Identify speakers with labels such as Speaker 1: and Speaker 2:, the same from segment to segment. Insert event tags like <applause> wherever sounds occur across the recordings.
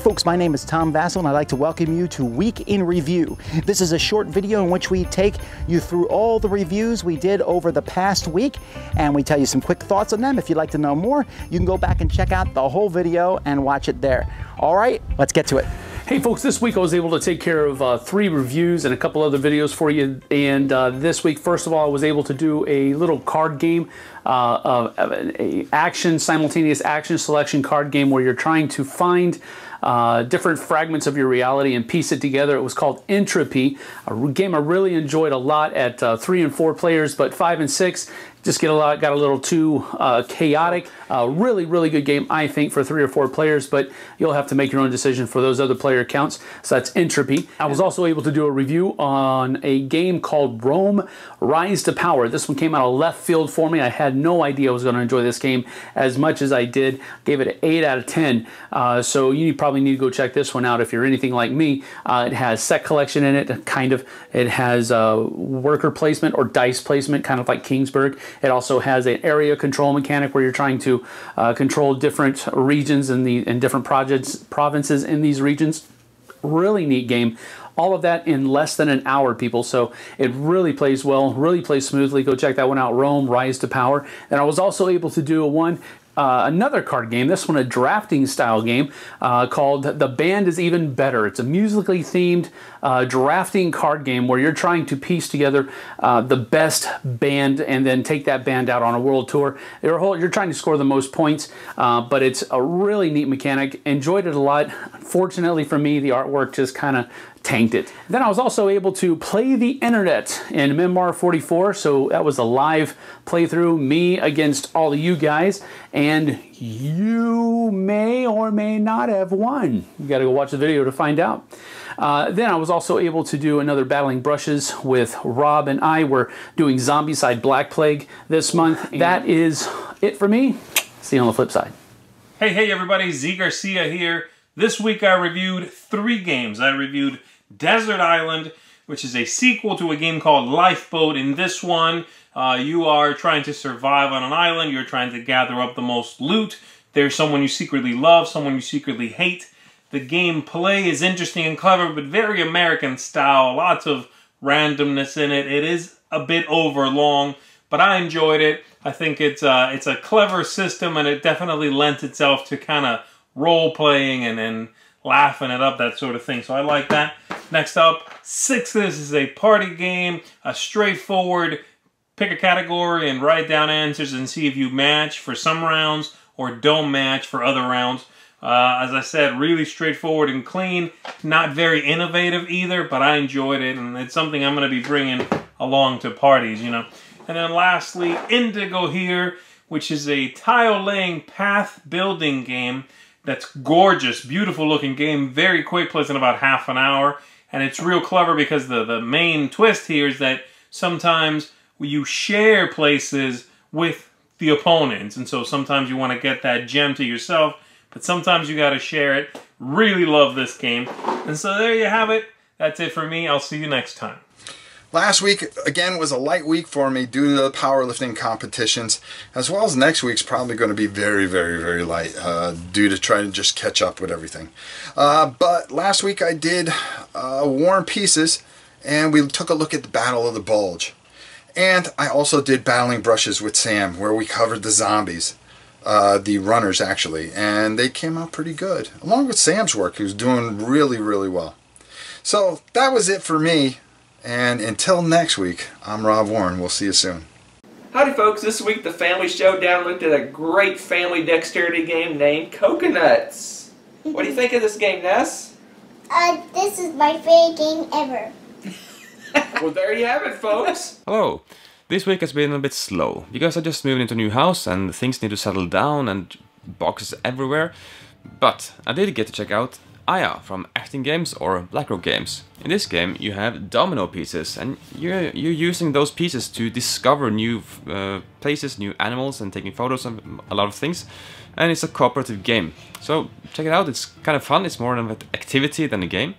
Speaker 1: folks, my name is Tom Vasel and I'd like to welcome you to Week in Review. This is a short video in which we take you through all the reviews we did over the past week and we tell you some quick thoughts on them. If you'd like to know more, you can go back and check out the whole video and watch it there. All right, let's get to it.
Speaker 2: Hey folks, this week I was able to take care of uh, three reviews and a couple other videos for you. And uh, this week, first of all, I was able to do a little card game, uh, a action, simultaneous action selection card game where you're trying to find uh, different fragments of your reality and piece it together. It was called Entropy, a game I really enjoyed a lot at uh, three and four players, but five and six just get a lot, got a little too uh, chaotic. Uh, really, really good game, I think, for three or four players, but you'll have to make your own decision for those other player counts. So that's Entropy. I was also able to do a review on a game called Rome Rise to Power. This one came out of left field for me. I had no idea I was going to enjoy this game as much as I did. Gave it an 8 out of 10. Uh, so you probably need to go check this one out if you're anything like me. Uh, it has set collection in it, kind of. It has uh, worker placement or dice placement, kind of like Kingsburg. It also has an area control mechanic where you're trying to uh, control different regions in the in different projects provinces in these regions. Really neat game. All of that in less than an hour, people. So it really plays well, really plays smoothly. Go check that one out. Rome Rise to Power. And I was also able to do a one uh, another card game, this one a drafting style game uh, called The Band is Even Better. It's a musically themed uh, drafting card game where you're trying to piece together uh, the best band and then take that band out on a world tour. You're, you're trying to score the most points, uh, but it's a really neat mechanic. Enjoyed it a lot. Fortunately for me, the artwork just kind of tanked it. Then I was also able to play the internet in Memoir 44, so that was a live playthrough, me against all of you guys, and you may or may not have won. You gotta go watch the video to find out. Uh, then I was also able to do another Battling Brushes with Rob and I. We're doing Zombicide Black Plague this month. That is it for me. See you on the flip side.
Speaker 3: Hey, hey everybody, Zee Garcia here. This week I reviewed three games. I reviewed Desert Island, which is a sequel to a game called Lifeboat. In this one, uh, you are trying to survive on an island. You're trying to gather up the most loot. There's someone you secretly love, someone you secretly hate. The gameplay is interesting and clever, but very American style. Lots of randomness in it. It is a bit over long, but I enjoyed it. I think it's uh, it's a clever system, and it definitely lends itself to kind of role playing and, and laughing it up, that sort of thing. So I like that. Next up, six. This is a party game, a straightforward pick a category and write down answers and see if you match for some rounds or don't match for other rounds. Uh, as I said, really straightforward and clean. Not very innovative either, but I enjoyed it, and it's something I'm going to be bringing along to parties, you know. And then lastly, Indigo here, which is a tile-laying path building game that's gorgeous, beautiful looking game, very quick, plays in about half an hour. And it's real clever because the, the main twist here is that sometimes you share places with the opponents. And so sometimes you want to get that gem to yourself, but sometimes you got to share it. Really love this game. And so there you have it. That's it for me. I'll see you next time.
Speaker 4: Last week, again, was a light week for me due to the powerlifting competitions, as well as next week's probably going to be very, very, very light uh, due to trying to just catch up with everything. Uh, but last week I did uh, Pieces, and we took a look at the Battle of the Bulge. And I also did Battling Brushes with Sam, where we covered the zombies, uh, the runners actually, and they came out pretty good, along with Sam's work, who's doing really, really well. So that was it for me. And until next week, I'm Rob Warren. We'll see you soon.
Speaker 5: Howdy folks, this week the Family Showdown looked at a great family dexterity game named Coconuts. What do you think of this game, Ness?
Speaker 6: Uh, this is my favorite game ever. <laughs>
Speaker 5: well, there you have it, folks.
Speaker 7: Hello. This week has been a bit slow, because I just moved into a new house and things need to settle down and boxes everywhere. But I did get to check out Aya from Act in Games or Blackrock Games. In this game you have domino pieces and you're, you're using those pieces to discover new uh, places, new animals and taking photos of a lot of things. And it's a cooperative game. So check it out, it's kind of fun, it's more of an activity than a game.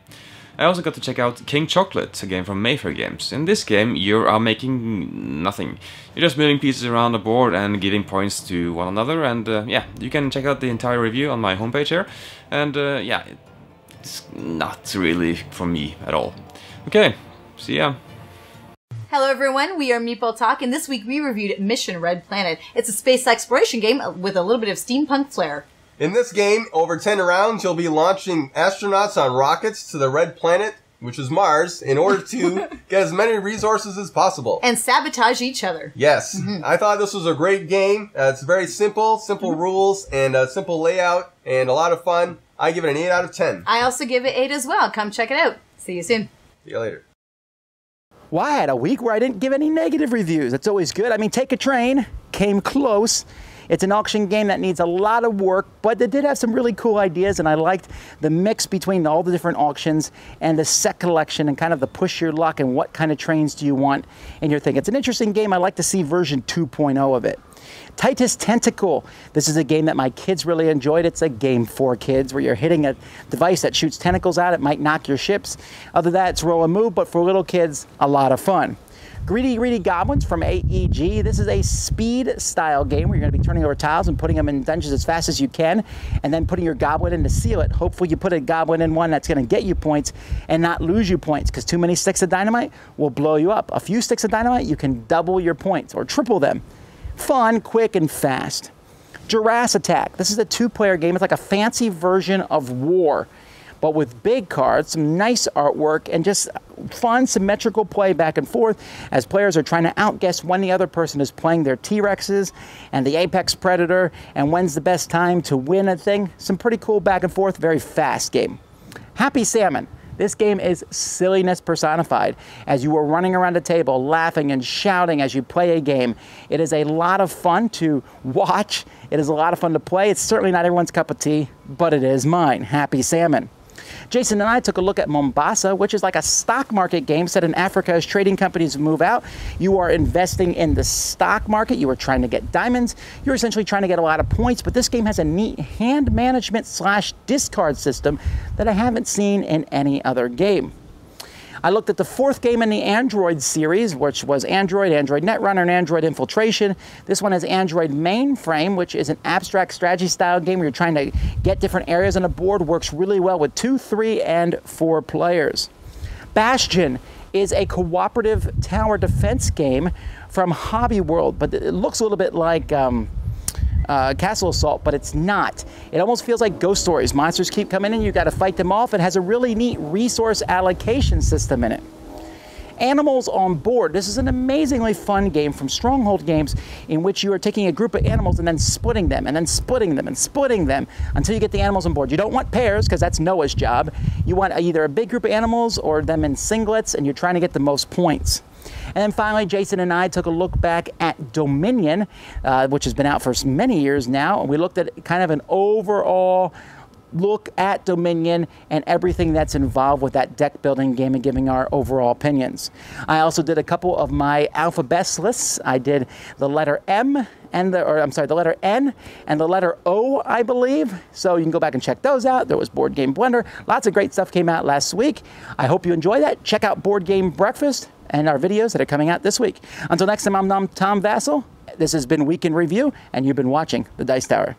Speaker 7: I also got to check out King Chocolate, a game from Mayfair Games. In this game, you are making nothing. You're just moving pieces around the board and giving points to one another, and uh, yeah, you can check out the entire review on my homepage here. And uh, yeah, it's not really for me at all. Okay, see ya.
Speaker 8: Hello everyone, we are Meeple Talk, and this week we reviewed Mission Red Planet. It's a space exploration game with a little bit of steampunk flair.
Speaker 9: In this game, over 10 rounds, you'll be launching astronauts on rockets to the Red Planet, which is Mars, in order to <laughs> get as many resources as possible.
Speaker 8: And sabotage each other.
Speaker 9: Yes, I thought this was a great game. Uh, it's very simple, simple rules, and a simple layout, and a lot of fun. I give it an 8 out of 10.
Speaker 8: I also give it 8 as well. Come check it out. See you soon.
Speaker 9: See you later.
Speaker 1: Well, I had a week where I didn't give any negative reviews. That's always good. I mean, Take a Train came close. It's an auction game that needs a lot of work, but it did have some really cool ideas, and I liked the mix between all the different auctions and the set collection and kind of the push your luck and what kind of trains do you want in your thing. It's an interesting game. I like to see version 2.0 of it. Titus Tentakel. This is a game that my kids really enjoyed. It's a game for kids where you're hitting a device that shoots tentacles out. It might knock your ships. Other than that, it's roll and move, but for little kids, a lot of fun. Greedy Greedy Goblins from AEG. This is a speed style game where you're going to be turning over tiles and putting them in dungeons as fast as you can, and then putting your goblin in to seal it. Hopefully, you put a goblin in one that's going to get you points and not lose you points because too many sticks of dynamite will blow you up. A few sticks of dynamite, you can double your points or triple them. Fun, quick, and fast. JurassAttack. This is a two player game. It's like a fancy version of War, but with big cards, some nice artwork, and just fun, symmetrical play back and forth as players are trying to outguess when the other person is playing their T Rexes and the Apex Predator and when's the best time to win a thing. Some pretty cool back and forth, very fast game. Happy Salmon. This game is silliness personified as you are running around a table laughing and shouting as you play a game. It is a lot of fun to watch. It is a lot of fun to play. It's certainly not everyone's cup of tea, but it is mine. Happy Salmon. Jason and I took a look at Mombasa, which is like a stock market game set in Africa as trading companies move out. You are investing in the stock market. You are trying to get diamonds. You're essentially trying to get a lot of points, but this game has a neat hand management slash discard system that I haven't seen in any other game. I looked at the fourth game in the Android series, which was Android, Android Netrunner, and Android Infiltration. This one is Android Mainframe, which is an abstract strategy style game where you're trying to get different areas on a board. Works really well with two, three, and four players. Bastion is a cooperative tower defense game from Hobby World, but it looks a little bit like. Um, uh, Castle Assault, but it's not. It almost feels like Ghost Stories. Monsters keep coming in, you got to fight them off. It has a really neat resource allocation system in it. Animals on Board. This is an amazingly fun game from Stronghold Games in which you are taking a group of animals and then splitting them and then splitting them and splitting them until you get the animals on board. You don't want pairs because that's Noah's job. You want either a big group of animals or them in singlets and you're trying to get the most points. And then finally, Jason and I took a look back at Dominion, uh, which has been out for many years now. And we looked at kind of an overall look at Dominion and everything that's involved with that deck building game and giving our overall opinions. I also did a couple of my alphabet lists. I did the letter M and the, or I'm sorry, the letter N and the letter O, I believe. So you can go back and check those out. There was Board Game Blender. Lots of great stuff came out last week. I hope you enjoy that. Check out Board Game Breakfast and our videos that are coming out this week. Until next time, I'm Tom Vasel. This has been Week in Review, and you've been watching The Dice Tower.